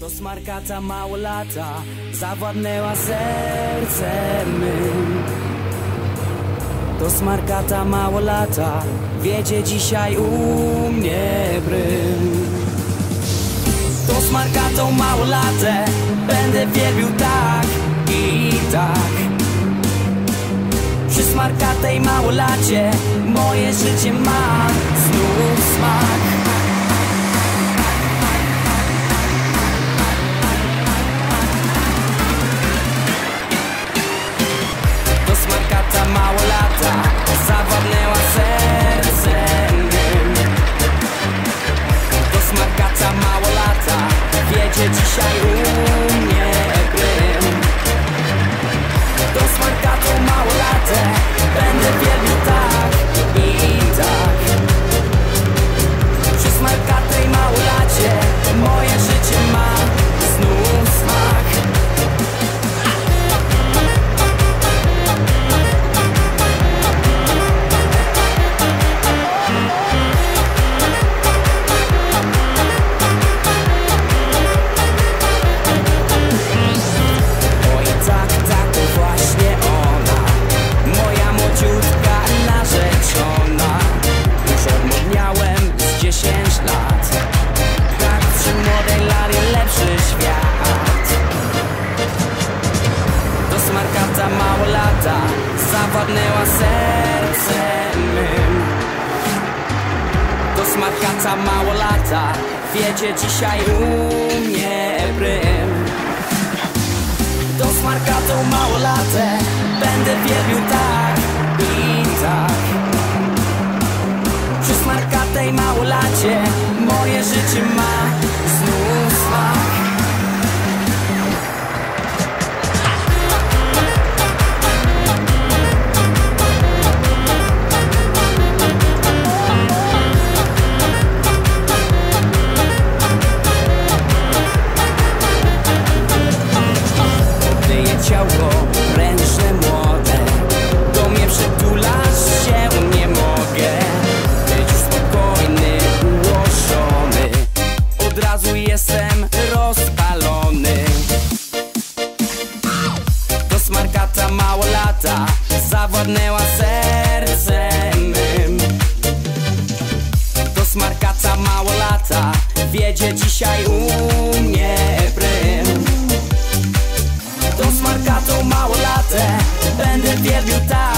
To smarkata mało lata zawładnęła sercem mym. To smarkata mało lata, wiecie dzisiaj u mnie brym. To smarkatą mało latę, będę wielbił tak i tak. Przy smarkatej mało lacie, moje życie ma znów smak. Smarkata mało lata Wiecie dzisiaj u mnie prym to smarkatą mało latę Będę wielbił tak i tak. Przy smarkatej mało lacie Moje życie ma smarkata mało lata. Zawładnęła sercem mym. To smarkata mało lata. Wiedzie dzisiaj u mnie prym. To smarkatą mało latę. Będę wielbił tak